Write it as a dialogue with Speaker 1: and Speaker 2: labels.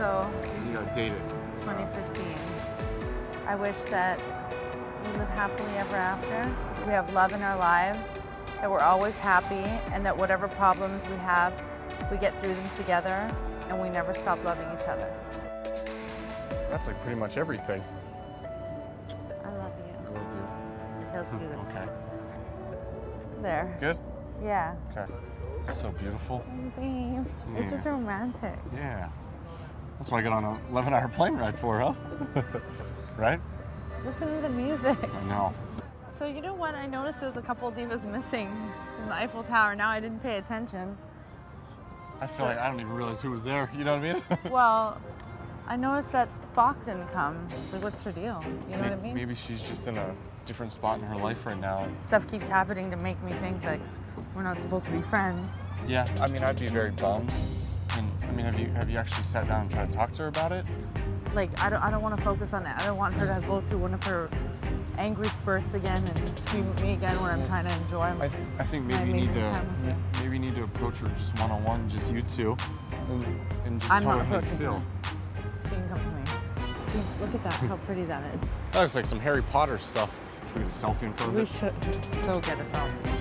Speaker 1: So. You got dated. 2015. I wish that we live happily ever after. We have love in our lives, that we're always happy, and that whatever problems we have, we get through them together, and we never stop loving each other.
Speaker 2: That's like pretty much everything.
Speaker 1: I love you.
Speaker 2: I love you.
Speaker 1: Okay, let's do this.
Speaker 2: Okay.
Speaker 1: There.
Speaker 2: Good?
Speaker 1: Yeah.
Speaker 2: Okay. So beautiful.
Speaker 1: Babe, this is romantic.
Speaker 2: Yeah. That's what I got on an 11 hour plane ride for, huh? right?
Speaker 1: Listen to the music.
Speaker 2: I know.
Speaker 1: So you know what? I noticed there was a couple divas missing from the Eiffel Tower. Now I didn't pay attention.
Speaker 2: I feel like I don't even realize who was there. You know what I mean?
Speaker 1: Well, I noticed that Fox didn't come. Like, what's her deal? You know what I mean?
Speaker 2: Maybe she's just in a different spot in her life right now.
Speaker 1: Stuff keeps happening to make me think that we're not supposed to be friends.
Speaker 2: Yeah, I mean, I'd be very bummed. I mean, have you have you actually sat down and tried to talk to her about it?
Speaker 1: Like, I don't, I don't want to focus on that. I don't want her to go through one of her angry spurts again and scream at me again when I'm trying to enjoy.
Speaker 2: I, th- I think maybe you need to
Speaker 1: time with you.
Speaker 2: maybe you need to approach her just one on one, just you two, and, and just
Speaker 1: I'm
Speaker 2: tell her how you feel.
Speaker 1: She can come to me. Look at that, how pretty that is.
Speaker 2: That looks like some Harry Potter stuff. Should we get a selfie in front of
Speaker 1: We
Speaker 2: it?
Speaker 1: should so get a selfie.